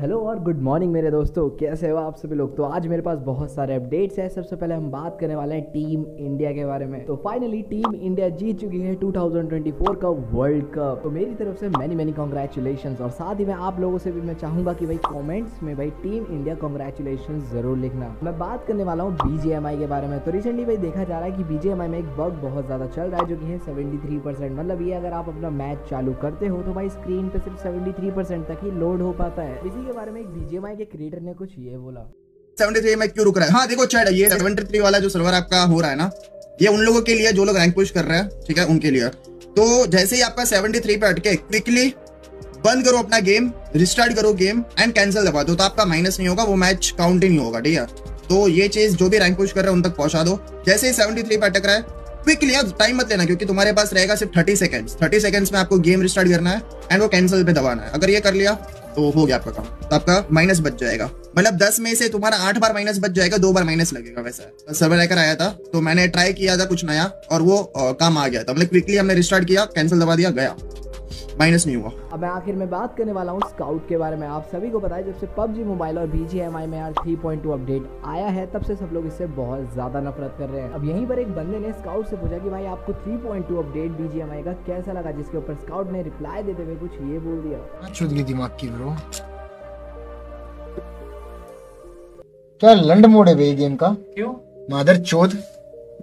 Hello और good morning मेरे दोस्तों। कैसे हो आप सभी लोग? तो आज मेरे पास बहुत सारे अपडेट्स हैं। सबसे पहले हम बात करने वाले हैं टीम इंडिया के बारे में। तो फाइनली टीम इंडिया जीत चुकी है 2024 का वर्ल्ड कप तो मेरी तरफ़ से मैनी मैनी कॉन्ग्रेचुलेशन और साथ ही मैं आप लोगों से भी मैं चाहूँगा कि भाई कॉमेंट्स में भाई टीम इंडिया कॉन्ग्रेचुलेशन ज़रूर लिखना। मैं बात करने वाला हूँ बीजेएमआई के बारे में। तो रिसेंटली भाई देखा जा रहा है कि बीजेएमआई में एक बग बहुत ज़्यादा चल रहा है, जो कि है सेवेंटी मतलब ये अगर आप अपना मैच चालू करते हो तो भाई स्क्रीन पे सिर्फ़ सेवेंटी तक ही लोड हो पाता है। इसी के बारे में एक बीजेएमआई के क्रिएटर ने कुछ ये बोला। 73 में क्यों रुक रहा है? हाँ देखो चैट ये 73 वाला जो सर्वर आपका हो रहा है ना, ये उन लोगों के लिए जो लोग रैंक पुश कर रहे हैं, ठीक है, उनके लिए। तो जैसे ही आपका 73 पे अटके क्विकली बंद करो अपना गेम रिस्टार्ट करो गेम एंड कैंसिल दबा दो। तो आपका माइनस नहीं होगा, वो मैच काउंट ही नहीं होगा, ठीक है? तो ये चीज़ जो भी रैंक पुश कर रहे हैं, उन तक पहुँचा दो। जैसे ही 73 पे अटक रहा है क्विकली अब टाइम मत लेना, क्योंकि तुम्हारे पास रहेगा सिर्फ़ 30 सेकंड्स 30 सेकंड्स में आपको गेम रिस्टार्ट करना है एंड वो कैंसिल पे दबाना है। अगर ये कर लिया तो हो गया आपका काम। तो आपका माइनस बच जाएगा। मतलब दस में से तुम्हारा आठ बार माइनस बच जाएगा दो बार माइनस लगेगा वैसा। सर्वर लेकर आया था तो मैंने ट्राई किया था कुछ नया और वो आ, काम आ गया था। मतलब क्विकली हमने रिस्टार्ट किया कैंसिल दबा दिया गया। माइनस नहीं हुआ। अब मैं आखिर में बात करने वाला हूँ स्काउट के बारे में। आप सभी को पता है जब से पबजी मोबाइल और बीजीएमआई में यार 3.2 अपडेट आया है तब से सब लोग इससे बहुत ज़्यादा नफरत कर रहे हैं। अब यहीं पर एक बंदे ने स्काउट से पूछा कि भाई आपको 3.2 अपडेट बीजीएमआई का कैसा लगा जिसके ऊपर स्काउट ने रिप्लाई देते हुए कुछ ये बोल दिया। दिमाग की ब्रो क्या लंड मोड है भाई गेम का। क्यों? मादर चौथ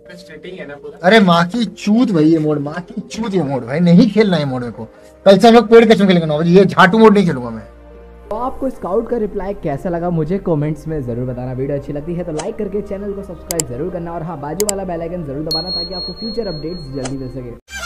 अरे माँ की चूत भाई ये मोड माँ की चूत ये मोड भाई नहीं खेलना है मोड मेरे को। कल से हम लोग पेड़ कसम खेलेंगे नौ बजे। ये झाटू मोड नहीं खेलूँगा मैं। तो आपको स्काउट का रिप्लाई कैसा लगा मुझे कमेंट्स में ज़रूर बताना। वीडियो अच्छी लगती है तो लाइक करके चैनल को सब्सक्राइब ज़रूर करना और हाँ बाजू वाला बेल आइकन ज़रूर दबाना ताकि आपको फ्यूचर अपडेट्स जल्दी मिल सके।